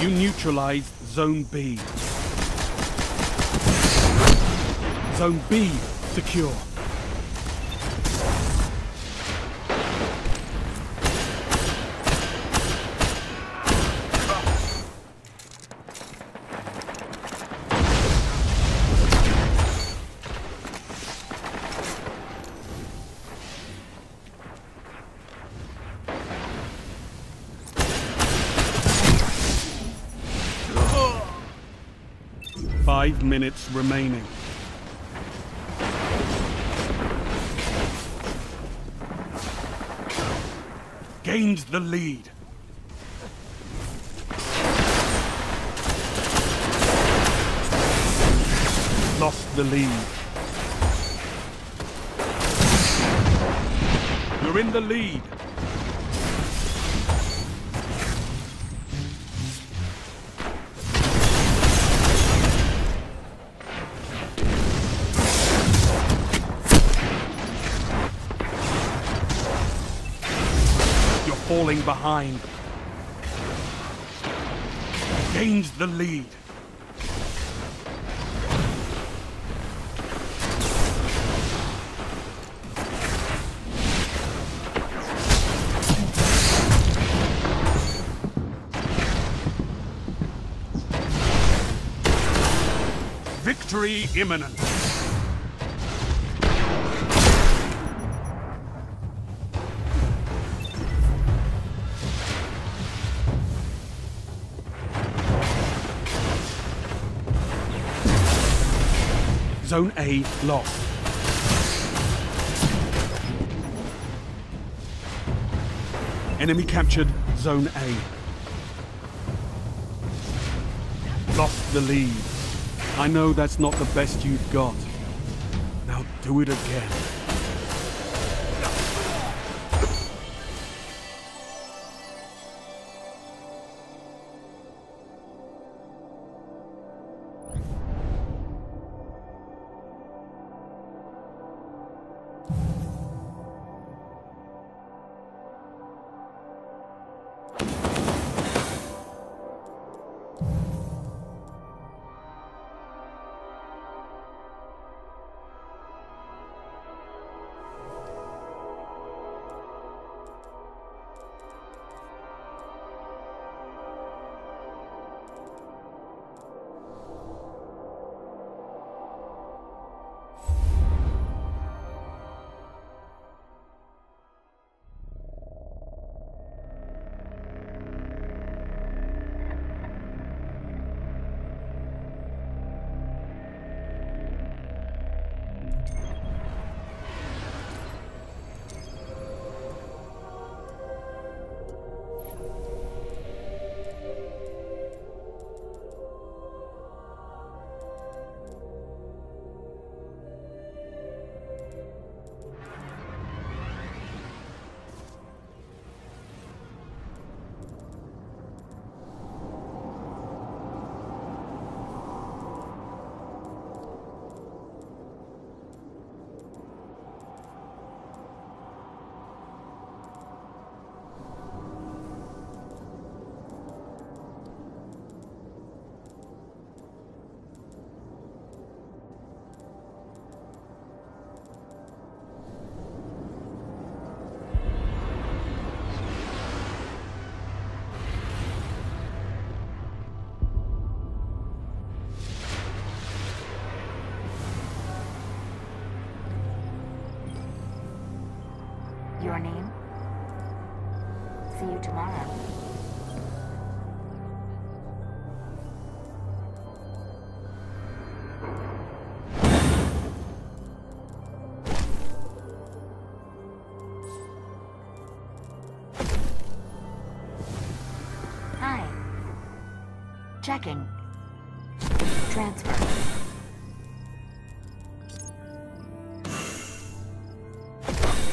You neutralized Zone B. Zone B secure. Five minutes remaining. Gained the lead. Lost the lead. You're in the lead. Falling behind. Gained the lead. Victory imminent. Zone A lost. Enemy captured Zone A. Lost the lead. I know that's not the best you've got. Now do it again. Tomorrow. Hi. Checking. Transfer.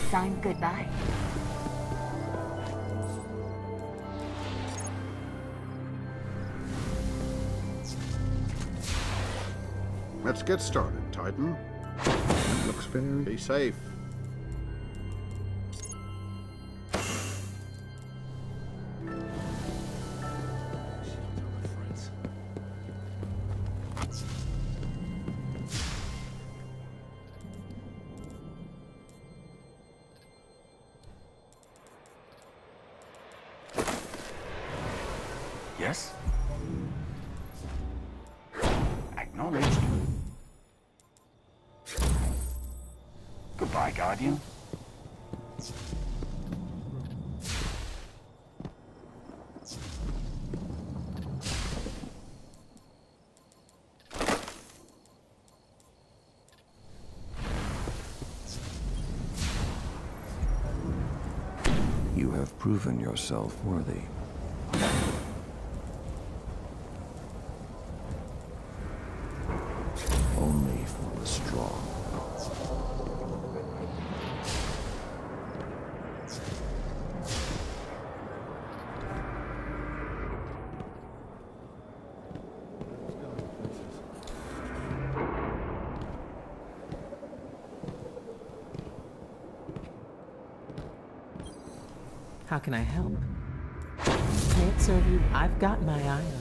Signed goodbye. Let's get started, Titan. Looks very... Be safe. Guardian. You have proven yourself worthy. Only for the strong. How can I help? Can't serve you. I've got my eye on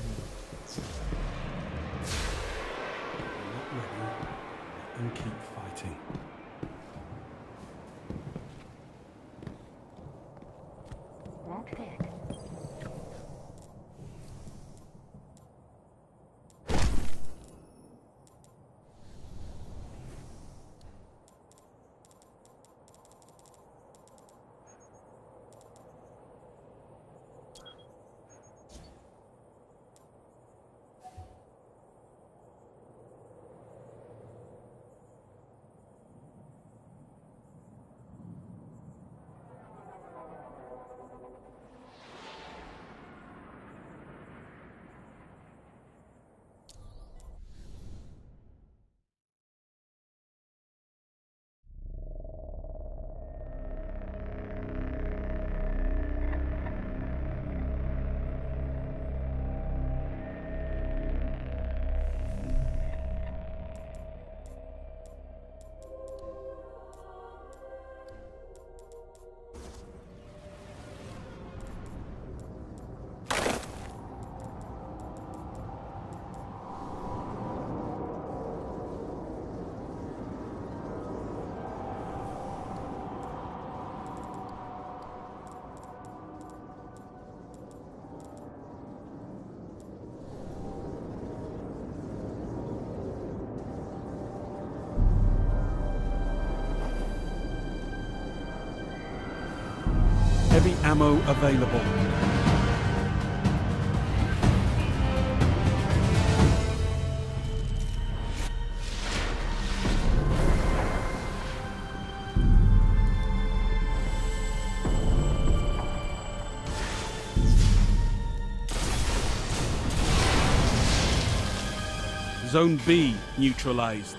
Heavy ammo available. Zone B neutralized.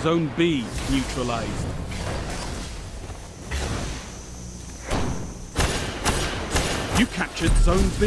Zone B neutralized. You captured Zone B.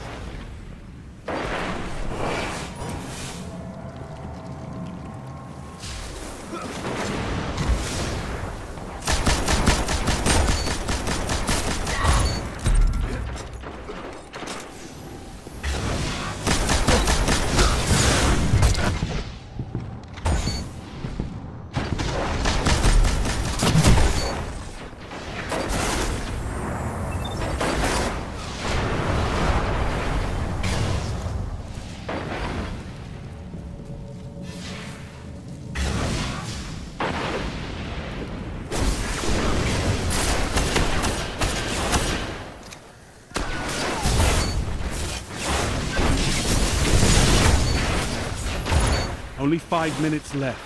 Only five minutes left.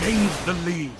Gains the lead.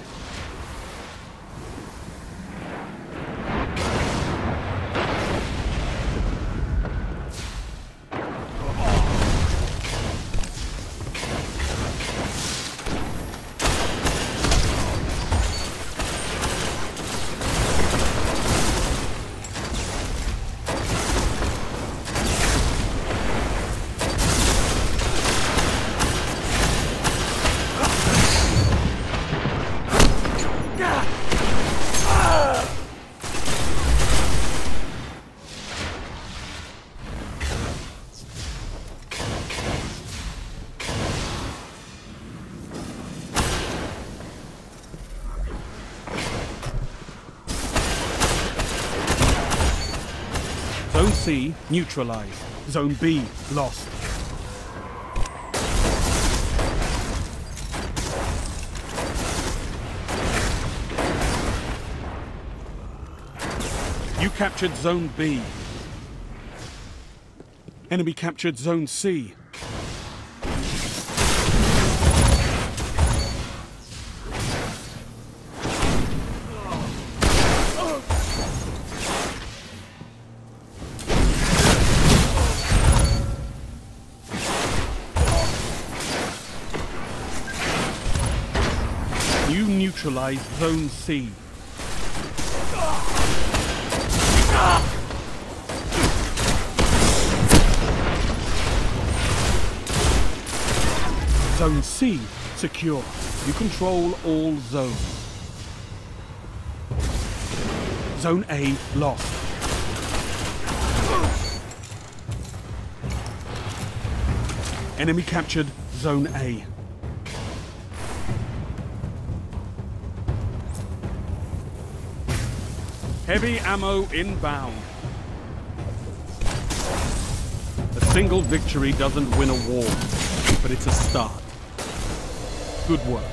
C neutralized. Zone B lost. You captured Zone B. Enemy captured Zone C. You neutralized Zone C. Zone C secure. You control all zones. Zone A lost. Enemy captured Zone A. Heavy ammo inbound. A single victory doesn't win a war, but it's a start. Good work.